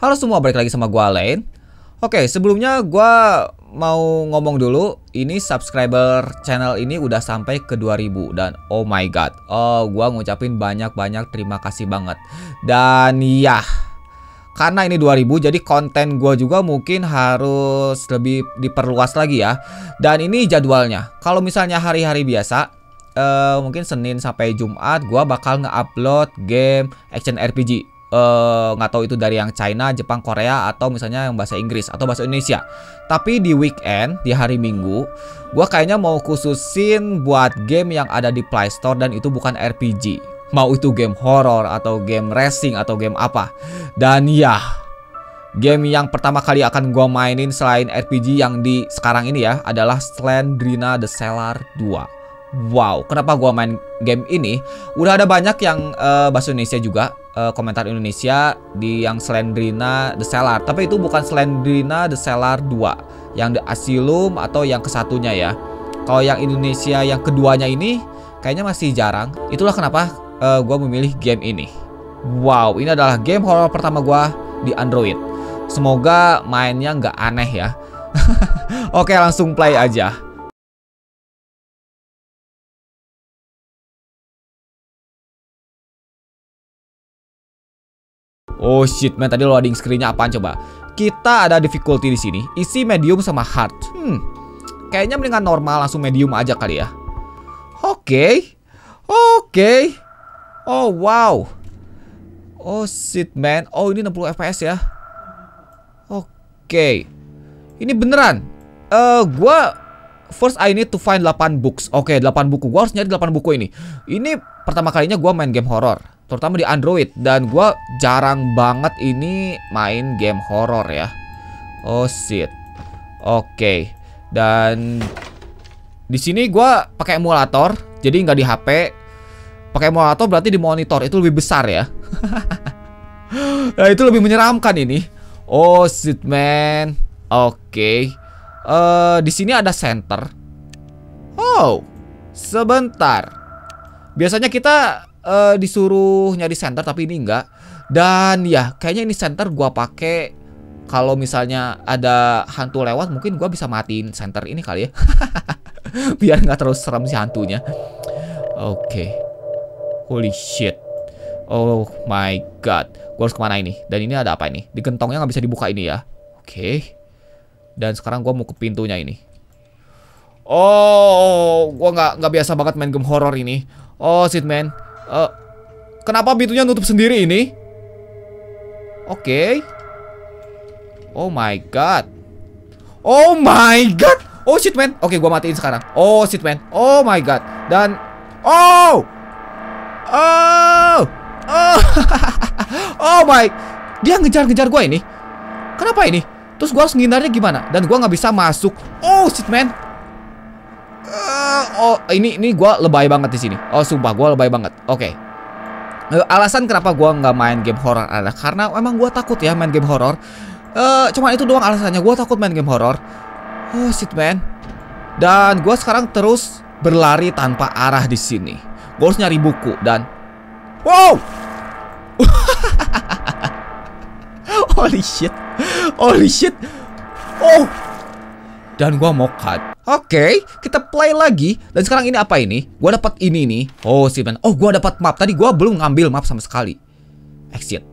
Halo semua, balik lagi sama gua Lane. Oke, sebelumnya gua mau ngomong dulu, ini subscriber channel ini udah sampai ke 2000 dan oh my god. Oh, gua ngucapin banyak-banyak terima kasih banget. Dan ya, karena ini 2000 jadi konten gua juga mungkin harus lebih diperluas lagi ya. Dan ini jadwalnya. Kalau misalnya hari-hari biasa uh, mungkin Senin sampai Jumat gua bakal nge-upload game action RPG nggak uh, tahu itu dari yang China, Jepang, Korea atau misalnya yang bahasa Inggris atau bahasa Indonesia. Tapi di weekend, di hari Minggu, gue kayaknya mau khususin buat game yang ada di Play Store dan itu bukan RPG. Mau itu game horror atau game racing atau game apa. Dan ya, game yang pertama kali akan gue mainin selain RPG yang di sekarang ini ya adalah Slendrina The Cellar 2. Wow, kenapa gua main game ini? Udah ada banyak yang uh, bahasa Indonesia juga uh, komentar Indonesia di yang Slendrina The Cellar. Tapi itu bukan Slendrina The Cellar 2, yang The Asylum atau yang kesatunya ya. Kalau yang Indonesia yang keduanya ini kayaknya masih jarang. Itulah kenapa uh, gua memilih game ini. Wow, ini adalah game horror pertama gua di Android. Semoga mainnya nggak aneh ya. Oke, langsung play aja. Oh shit, man tadi loading screen-nya apaan coba? Kita ada difficulty di sini. Isi medium sama hard. Hmm. Kayaknya mendingan normal langsung medium aja kali ya. Oke. Okay. Oke. Okay. Oh wow. Oh shit, man. Oh ini 60 fps ya. Oke. Okay. Ini beneran. Eh uh, gua first I need to find 8 books. Oke, okay, 8 buku. Gua harus nyari 8 buku ini. Ini pertama kalinya gua main game horror terutama di Android. Dan gue jarang banget ini main game horror ya. Oh shit. Oke. Okay. dan di sini gue pakai emulator jadi nggak di HP pakai emulator berarti di monitor itu lebih besar ya. Nah itu lebih menyeramkan ini. Oh shit man. Oke. Okay. uh, di sini ada center. Oh sebentar. Biasanya kita uh, disuruh nyari center tapi ini enggak. Dan ya, kayaknya ini center gua pakai kalau misalnya ada hantu lewat mungkin gua bisa matiin center ini kali ya. Biar nggak terus serem si hantunya. Oke. Okay. Holy shit. Oh my god. Gua harus ke mana ini? Dan ini ada apa ini? Di gentongnya nggak bisa dibuka ini ya. Oke. Okay. Dan sekarang gua mau ke pintunya ini. Oh, gua nggak nggak biasa banget main game horror ini. Oh, shit man. Uh, kenapa pintunya nutup sendiri ini? Oke. Okay. Oh my god. Oh my god. Oh shit man. Oke, okay, gua matiin sekarang. Oh shit man. Oh my god. Dan oh. Oh. Oh. oh my. Dia ngejar-ngejar gua ini. Kenapa ini? Terus gua harus ngindarnya gimana? Dan gua nggak bisa masuk. Oh shit man. Uh, oh ini ini gue lebay banget di sini. Oh sumpah gue lebay banget. Oke. Okay. Uh, alasan kenapa gue nggak main game horror adalah karena emang gue takut ya main game horror. Uh, cuma itu doang alasannya. Gue takut main game horror. Oh shit man. Dan gue sekarang terus berlari tanpa arah di sini. Gue harus nyari buku dan wow. Holy shit. Holy shit. Oh. Dan gue mau cut. Oke, okay, kita play lagi. Dan sekarang ini apa ini? Gua dapat ini nih. Oh, sih man. Oh, gua dapat map. Tadi gua belum ngambil map sama sekali. Exit.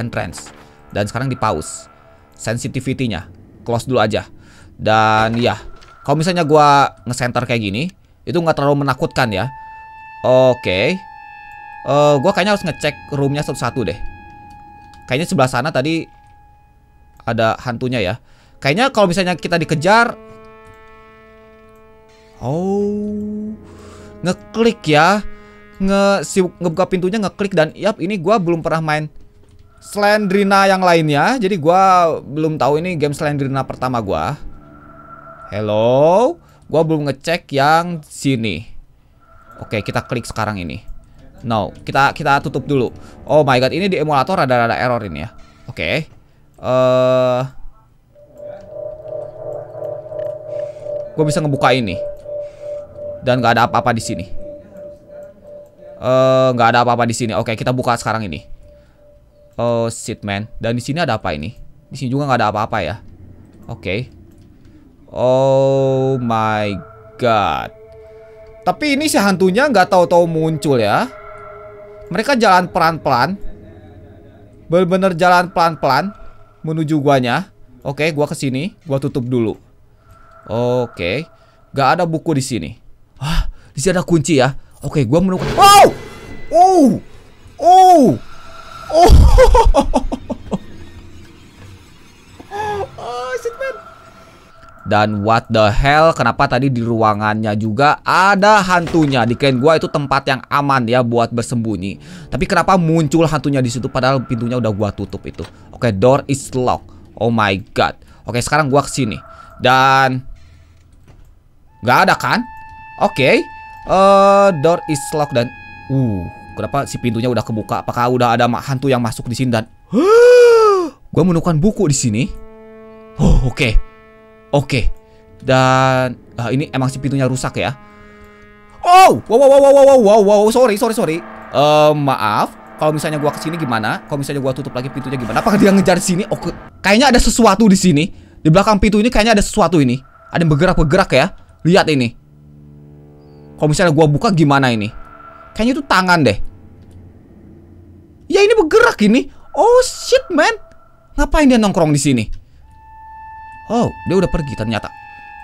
Entrance. Dan sekarang di pause. Sensitivity-nya close dulu aja. Dan ya, kalau misalnya gua nge-center kayak gini, itu nggak terlalu menakutkan ya. Oke. Okay. Uh, eh, gua kayaknya harus ngecek roomnya satu-satu deh. Kayaknya sebelah sana tadi ada hantunya ya. Kayaknya kalau misalnya kita dikejar Oh, ngeklik ya, nge si ngebuka pintunya ngeklik dan yap ini gue belum pernah main Slendrina yang lainnya, jadi gue belum tahu ini game Slendrina pertama gue. Hello, gue belum ngecek yang sini. Oke, kita klik sekarang ini. No, kita kita tutup dulu. Oh my god, ini di emulator ada ada error ini ya. Oke. Okay. Uh, eh, gue bisa ngebuka ini dan nggak ada apa-apa di sini. Eh, nggak uh, ada apa-apa di sini. Oke, kita buka sekarang ini. Oh shit man. Dan di sini ada apa ini? Di sini juga nggak ada apa-apa ya. Oke. Okay. Oh my god. Tapi ini si hantunya nggak tahu-tahu muncul ya. Mereka jalan pelan-pelan. Bener-bener jalan pelan-pelan menuju guanya. Oke, okay, gua ke sini, gua tutup dulu. Oke. Okay. Gak ada buku di sini. Wah, di sini ada kunci ya. Oke, gua menemukan. Oh! Oh! Oh! Oh! oh. Dan what the hell, kenapa tadi di ruangannya juga ada hantunya? Di Dikirain gua itu tempat yang aman ya buat bersembunyi. Tapi kenapa muncul hantunya di situ padahal pintunya udah gua tutup itu? Oke, okay, door is locked. Oh my god. Oke, okay, sekarang gua ke sini. Dan nggak ada kan? Oke. Okay. Uh, door is locked dan uh, kenapa si pintunya udah kebuka? Apakah udah ada hantu yang masuk di sini dan gua menemukan buku di sini? Oh, oke. Okay. Oke. Okay. Dan uh, ini emang si pintunya rusak ya. Oh, wow wow wow wow wow wow wow, sorry sorry sorry. Uh, maaf, kalau misalnya gua ke sini gimana? Kalau misalnya gua tutup lagi pintunya gimana? Apakah dia ngejar di sini? Oh, kayaknya ada sesuatu di sini. Di belakang pintu ini kayaknya ada sesuatu ini. Ada yang bergerak-bergerak ya. Lihat ini. Kalau misalnya gua buka gimana ini? Kayaknya itu tangan deh. Ya ini bergerak ini. Oh shit man. Ngapain dia nongkrong di sini? Oh, dia udah pergi ternyata.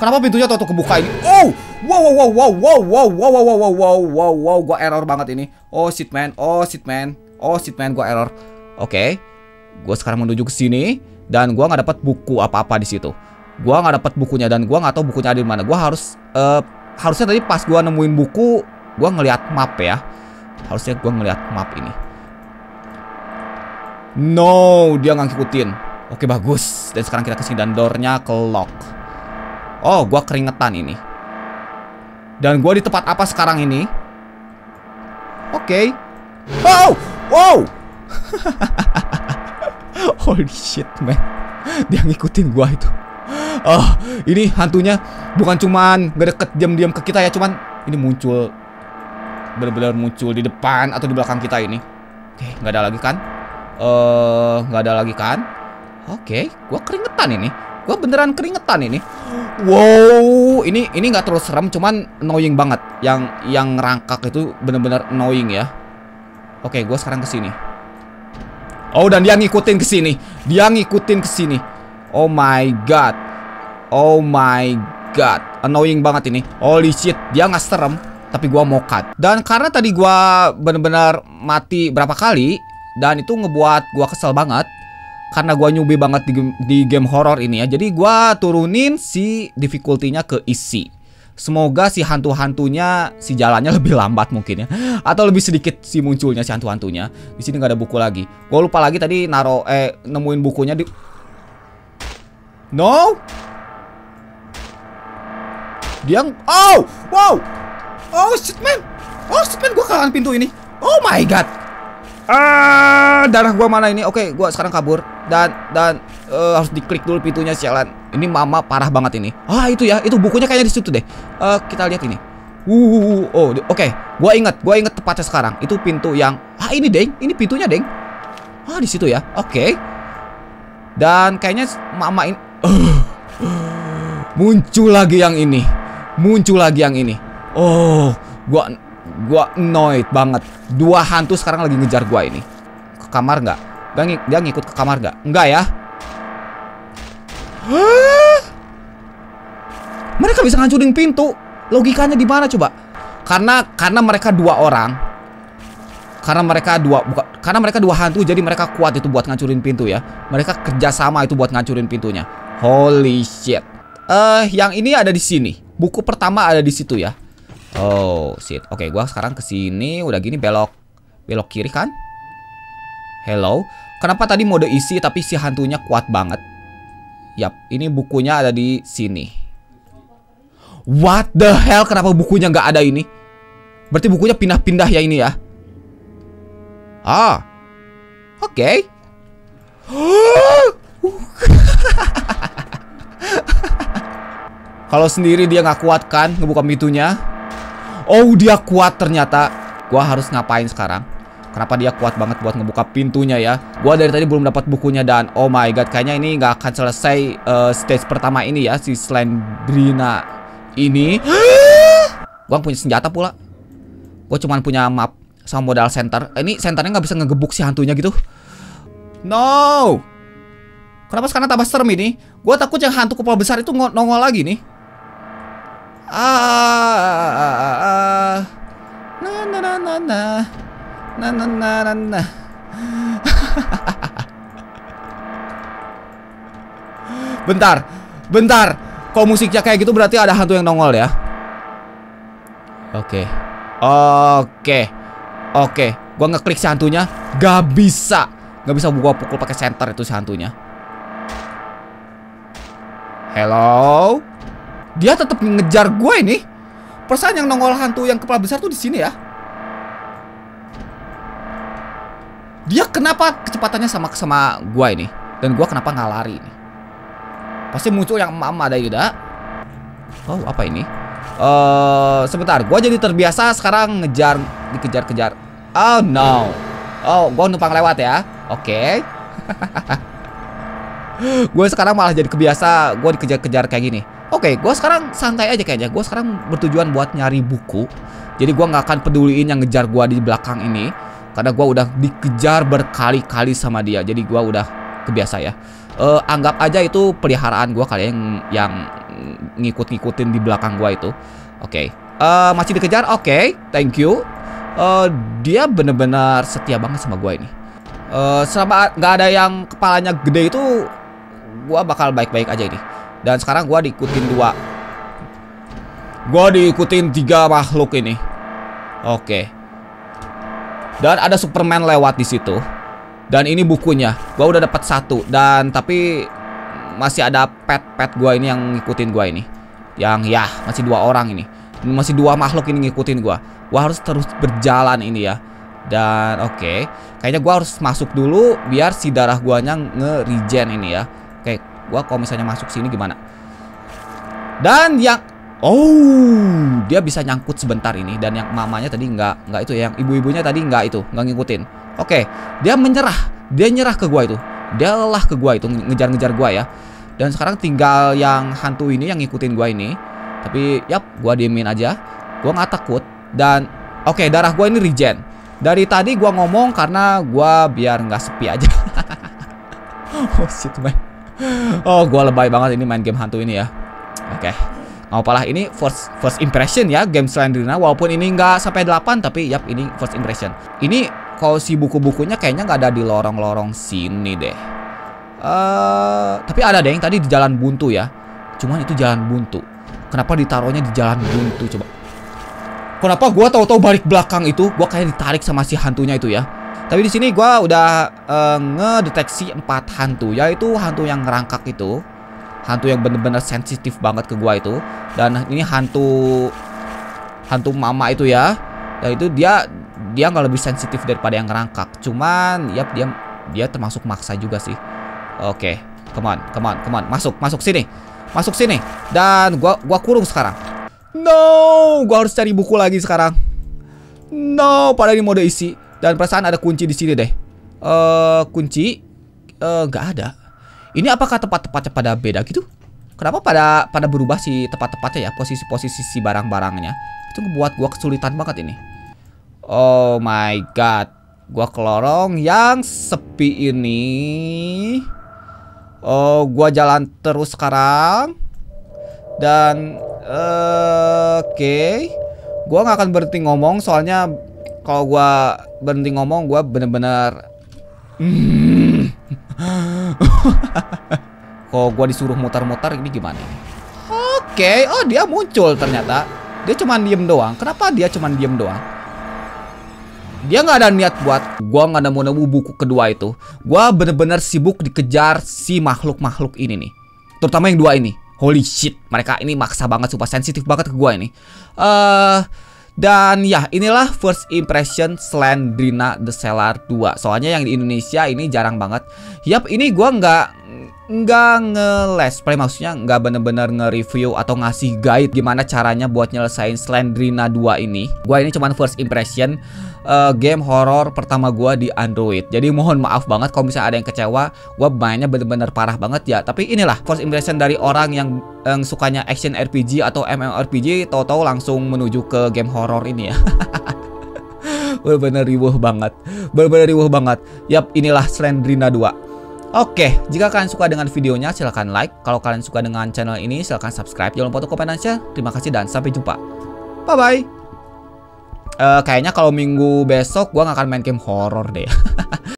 Kenapa pintunya tuh kebuka ini? Oh, wow, wow, wow, wow, wow, wow, wow, wow, wow, wow, wow, wow, gua error banget ini. Oh shit man, oh shit man, oh shit man, gua error. Oke, okay. gua sekarang menuju ke sini dan gua nggak dapat buku apa-apa di situ. Gua nggak dapat bukunya dan gua nggak tahu bukunya ada di mana. Gua harus, uh, harusnya tadi pas gua nemuin buku, gua ngeliat map ya. Harusnya gua ngeliat map ini. No, dia nggak ngikutin. Oke bagus. Dan sekarang kita ke sini dan doornya ke lock. Oh, gua keringetan ini. Dan gua di tempat apa sekarang ini? Oke. Okay. Wow, wow. Holy shit, man. Dia ngikutin gua itu. Oh, ini hantunya bukan cuman gak deket diam-diam ke kita ya, cuman ini muncul benar-benar muncul di depan atau di belakang kita ini. Oke, okay, nggak ada lagi kan? Eh, uh, nggak ada lagi kan? Oke, okay, gua keringetan ini. Gua beneran keringetan ini. Wow, ini ini nggak terlalu serem, cuman annoying banget. Yang yang rangkak itu bener-bener annoying ya. Oke, okay, gua sekarang ke sini. Oh, dan dia ngikutin ke sini. Dia ngikutin ke sini. Oh my god. Oh my god. Annoying banget ini. Holy shit, dia nggak serem, tapi gua mau cut. Dan karena tadi gua bener-bener mati berapa kali dan itu ngebuat gua kesel banget karena gua nyubi banget di, di game horror ini ya. Jadi gua turunin si difficulty-nya ke easy. Semoga si hantu-hantunya si jalannya lebih lambat mungkin ya atau lebih sedikit si munculnya si hantu-hantunya. Di sini nggak ada buku lagi. Gua lupa lagi tadi naro eh nemuin bukunya di No. Dia Oh, wow. Oh shit man. Oh shit man gua kehalangan pintu ini. Oh my god. Ah, darah gua mana ini? Oke, gua sekarang kabur dan dan uh, harus diklik dulu pintunya sialan. Ini mama parah banget ini. Ah, itu ya, itu bukunya kayaknya di situ deh. Uh, kita lihat ini. Uh, oh, oke. Okay. Gua inget, gua inget tepatnya sekarang. Itu pintu yang ah ini deng, ini pintunya deng. Ah, di situ ya. Oke. Okay. Dan kayaknya mama ini uh, muncul lagi yang ini. Muncul lagi yang ini. Oh, gua Gua annoyed banget. Dua hantu sekarang lagi ngejar gua ini. Ke kamar nggak? Dia, ng dia ngikut ke kamar nggak? Enggak ya? Mereka bisa ngancurin pintu. Logikanya di mana coba? Karena karena mereka dua orang. Karena mereka dua buka, karena mereka dua hantu jadi mereka kuat itu buat ngancurin pintu ya. Mereka kerjasama itu buat ngancurin pintunya. Holy shit. Eh, uh, yang ini ada di sini. Buku pertama ada di situ ya. Oh, shit. Oke, okay, gua sekarang ke sini udah gini belok belok kiri kan? Hello. Kenapa tadi mode isi tapi si hantunya kuat banget? Yap, ini bukunya ada di sini. What the hell? Kenapa bukunya nggak ada ini? Berarti bukunya pindah-pindah ya ini ya? Ah. Oke. Okay. Kalau sendiri dia nggak kuat kan ngebuka pintunya? Oh dia kuat ternyata Gua harus ngapain sekarang Kenapa dia kuat banget buat ngebuka pintunya ya? Gua dari tadi belum dapat bukunya dan oh my god, kayaknya ini nggak akan selesai uh, stage pertama ini ya si Slendrina ini. gua punya senjata pula. Gua cuma punya map sama modal center. Eh, ini centernya nggak bisa ngegebuk si hantunya gitu. No. Kenapa sekarang tambah serem ini? Gua takut yang hantu kepala besar itu nongol lagi nih. Nah, nah, nah, nah. Nah, nah, nah, nah, nah. bentar, bentar. Kalau musiknya kayak gitu berarti ada hantu yang nongol ya. Oke, oke, oke. Gua ngeklik si hantunya, gak bisa, gak bisa gua pukul pakai center itu si hantunya. Hello, dia tetap ngejar gue ini. Perasaan yang nongol hantu yang kepala besar tuh di sini ya. Dia kenapa kecepatannya sama sama gua ini? Dan gua kenapa nggak lari ini? Pasti muncul yang mama ada juga. Oh, apa ini? Uh, sebentar, gua jadi terbiasa sekarang ngejar dikejar-kejar. Oh no. Oh, gua numpang lewat ya. Oke. Okay. gue sekarang malah jadi kebiasa gue dikejar-kejar kayak gini. Oke, okay, gue sekarang santai aja kayaknya. Gue sekarang bertujuan buat nyari buku. Jadi gue nggak akan peduliin yang ngejar gue di belakang ini. Karena gue udah dikejar berkali-kali sama dia Jadi gue udah kebiasa ya uh, Anggap aja itu peliharaan gue kali ya yang, yang ngikut-ngikutin di belakang gue itu Oke okay. uh, eh, Masih dikejar? Oke, okay. thank you uh, Dia bener-bener setia banget sama gue ini uh, Selama nggak ada yang kepalanya gede itu Gue bakal baik-baik aja ini Dan sekarang gue diikutin dua Gue diikutin tiga makhluk ini Oke. Dan ada Superman lewat di situ. Dan ini bukunya. Gua udah dapat satu dan tapi masih ada pet-pet gua ini yang ngikutin gua ini. Yang ya, masih dua orang ini. Masih dua makhluk ini ngikutin gua. Gua harus terus berjalan ini ya. Dan oke, okay. kayaknya gua harus masuk dulu biar si darah guanya nge-regen ini ya. Gua kalau misalnya masuk sini gimana? Dan yang Oh, dia bisa nyangkut sebentar ini dan yang mamanya tadi nggak nggak itu ya, yang ibu-ibunya tadi nggak itu nggak ngikutin. Oke, dia menyerah, dia nyerah ke gua itu, dia lelah ke gua itu ngejar-ngejar gua ya. Dan sekarang tinggal yang hantu ini yang ngikutin gua ini. Tapi, yap, gua diemin aja. Gua nggak takut dan oke okay, darah gua ini regen. Dari tadi gua ngomong karena gua biar nggak sepi aja. oh shit man. Oh, gua lebay banget ini main game hantu ini ya. Oke. Okay. Apalah ini first first impression ya game Slendrina walaupun ini nggak sampai 8 tapi yap ini first impression. Ini kalau si buku-bukunya kayaknya nggak ada di lorong-lorong sini deh. Uh, tapi ada deh yang tadi di jalan buntu ya. Cuman itu jalan buntu. Kenapa ditaruhnya di jalan buntu coba? Kenapa gua tahu-tahu balik belakang itu gua kayak ditarik sama si hantunya itu ya. Tapi di sini gua udah uh, ngedeteksi empat hantu yaitu hantu yang ngerangkak itu. Hantu yang bener-bener sensitif banget ke gua itu. Dan ini hantu hantu mama itu ya. Dan itu dia dia nggak lebih sensitif daripada yang ngerangkak. Cuman yap dia dia termasuk maksa juga sih. Oke okay. come on come masuk masuk sini. Masuk sini. Dan gua gua kurung sekarang. No! Gua harus cari buku lagi sekarang. No! Pada ini mode isi dan perasaan ada kunci di sini deh eh uh, kunci eh uh, nggak ada ini apakah tempat-tempatnya pada beda gitu? Kenapa pada pada berubah sih tempat-tempatnya ya posisi-posisi si barang-barangnya? Itu ngebuat gua kesulitan banget ini. Oh my god. Gua ke lorong yang sepi ini. Oh, gua jalan terus sekarang. Dan uh, oke. Okay. Gua nggak akan berhenti ngomong soalnya kalau gua berhenti ngomong gua bener-bener. Kok gua disuruh muter-muter ini gimana? Oke, okay. oh dia muncul ternyata. Dia cuma diem doang. Kenapa dia cuma diem doang? Dia nggak ada niat buat gua nggak nemu nemu buku kedua itu. Gua bener-bener sibuk dikejar si makhluk-makhluk ini nih. Terutama yang dua ini. Holy shit, mereka ini maksa banget, super sensitif banget ke gua ini. Eh uh, dan ya inilah first impression Slendrina The Cellar 2 Soalnya yang di Indonesia ini jarang banget. Yap ini gue nggak nggak nge-let's play maksudnya nggak bener-bener nge-review atau ngasih guide gimana caranya buat nyelesain Slendrina 2 ini. Gua ini cuman first impression uh, game horror pertama gua di Android. Jadi mohon maaf banget kalau misalnya ada yang kecewa, gua mainnya bener-bener parah banget ya. Tapi inilah first impression dari orang yang yang sukanya action RPG atau MMORPG tahu-tahu langsung menuju ke game horror ini ya. Bener-bener riuh banget. Bener-bener riuh banget. Yap, inilah Slendrina 2. Oke, jika kalian suka dengan videonya silahkan like. Kalau kalian suka dengan channel ini silahkan subscribe. Jangan lupa untuk komen dan share. Terima kasih dan sampai jumpa. Bye bye. Uh, kayaknya kalau minggu besok gua nggak akan main game horror deh.